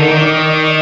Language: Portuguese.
Música